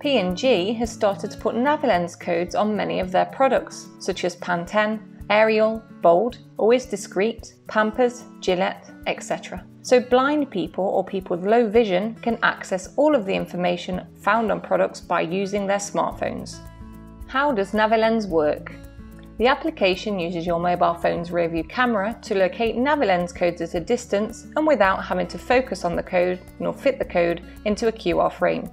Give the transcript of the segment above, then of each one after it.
P&G has started to put Navilens codes on many of their products, such as Pantene, Ariel, Bold, Always Discreet, Pampers, Gillette, etc. So blind people or people with low vision can access all of the information found on products by using their smartphones. How does Navilens work? The application uses your mobile phone's rearview camera to locate Navilens codes at a distance and without having to focus on the code nor fit the code into a QR frame.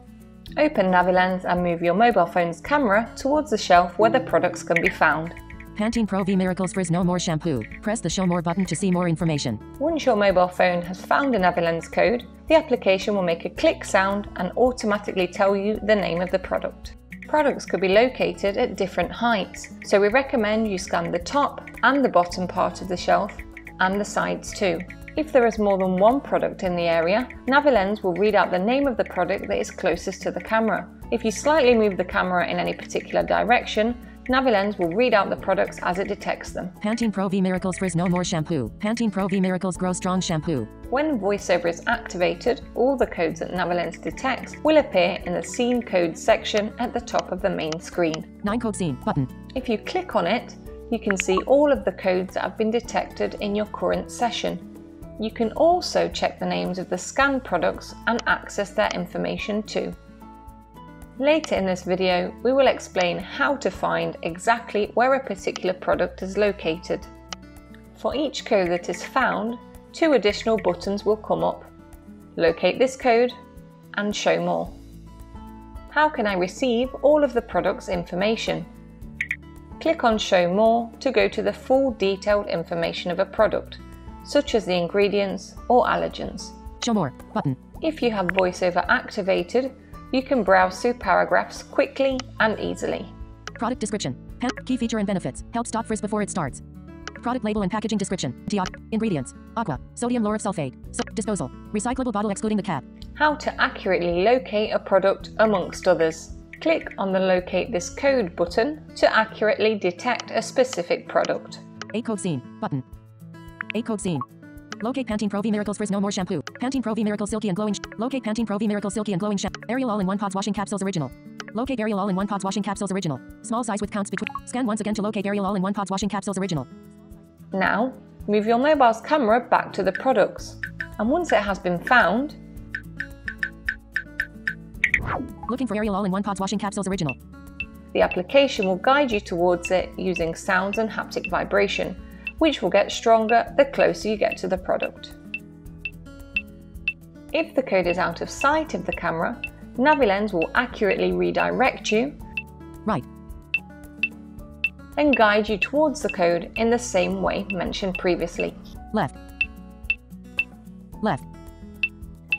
Open Navilens and move your mobile phone's camera towards the shelf where the products can be found. Pantene Pro V Miracles Frizz No More Shampoo. Press the Show More button to see more information. Once your mobile phone has found a Navilens code, the application will make a click sound and automatically tell you the name of the product. Products could be located at different heights, so we recommend you scan the top and the bottom part of the shelf and the sides too. If there is more than one product in the area, Navilens will read out the name of the product that is closest to the camera. If you slightly move the camera in any particular direction, Navilens will read out the products as it detects them. Pantene Pro V Miracles Frizz No More Shampoo. Pantene Pro V Miracles Grow Strong Shampoo. When VoiceOver is activated, all the codes that Navilens detects will appear in the Scene Codes section at the top of the main screen. 9 Codes Seen button. If you click on it, you can see all of the codes that have been detected in your current session. You can also check the names of the scanned products and access their information too. Later in this video, we will explain how to find exactly where a particular product is located. For each code that is found, two additional buttons will come up. Locate this code and Show More. How can I receive all of the product's information? Click on Show More to go to the full detailed information of a product, such as the ingredients or allergens. Show More button. If you have VoiceOver activated, you can browse through paragraphs quickly and easily. Product description. Pen- key feature and benefits. Help stop frizz before it starts. Product label and packaging description. Deod- ingredients. Aqua. Sodium lauryl sulfate. So- disposal. Recyclable bottle excluding the cap. How to accurately locate a product amongst others. Click on the Locate this code button to accurately detect a specific product. 8 Codes Seen button. 8 Codes Seen. Locate Pantene Pro V Miracles Frizz No More Shampoo. Pantene Pro V Miracle Silky and Glowing. Sh- Locate Pantene Pro V Miracle Silky and Glowing Shampoo. Ariel All-in-One Pods Washing Capsules Original. Locate Ariel All-in-One Pods Washing Capsules Original. Small size with counts between. Scan once again to locate Ariel All-in-One Pods Washing Capsules Original. Now, move your mobile's camera back to the products. And once it has been found, Looking for Ariel All-in-One Pods Washing Capsules Original. the application will guide you towards it using sounds and haptic vibration, which will get stronger the closer you get to the product. If the code is out of sight of the camera, Navilens will accurately redirect you Right. and guide you towards the code in the same way mentioned previously. Left. Left.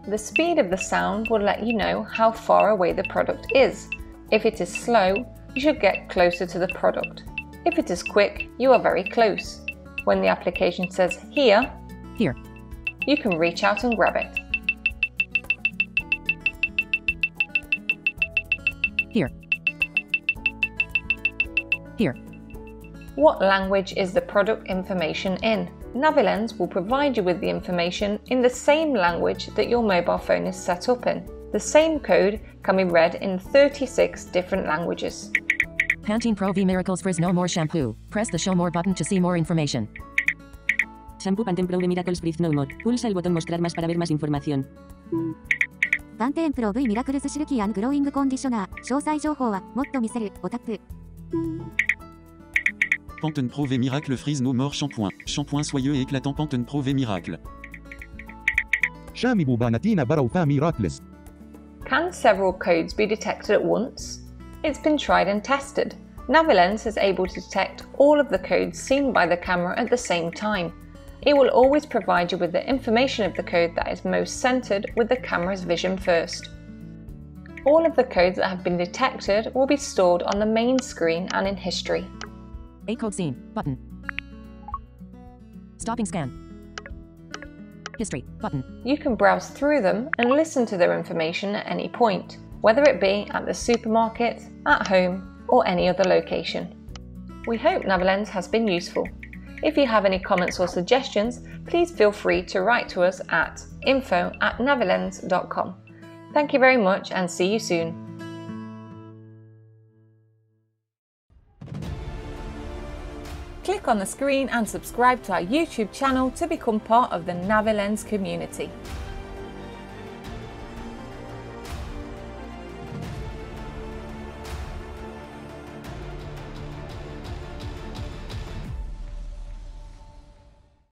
The speed of the sound will let you know how far away the product is. If it is slow, you should get closer to the product. If it is quick, you are very close. When the application says here, Here. you can reach out and grab it. Here. Here. What language is the product information in? Navilens will provide you with the information in the same language that your mobile phone is set up in. The same code can be read in 36 different languages. Pantene Pro V Miracles Frizz No More Shampoo. Press the Show More button to see more information. Shampoo Pantene Pro V Miracles Frizz No More. Pulsa el botón Mostrar más para ver más información. Pantene Pro V Miracles Silky and Glowing Conditioner. 詳細情報はもっと見せる。オタク。Pantene Pro V Miracle Frizz No More Shampoing. Shampoing soyeux et éclatant Pantene Pro V Miracle. شامبو باناتينا برو فامي Can several codes be detected at once? It's been tried and tested. Navilens is able to detect all of the codes seen by the camera at the same time. It will always provide you with the information of the code that is most centered with the camera's vision first. All of the codes that have been detected will be stored on the main screen and in history. 8 Codes Seen button. Stopping scan. History button. You can browse through them and listen to their information at any point, whether it be at the supermarket, at home, or any other location. We hope NaviLens has been useful. If you have any comments or suggestions, please feel free to write to us at info at navilens.com. Thank you very much and see you soon. Click on the screen and subscribe to our YouTube channel to become part of the Navilens community.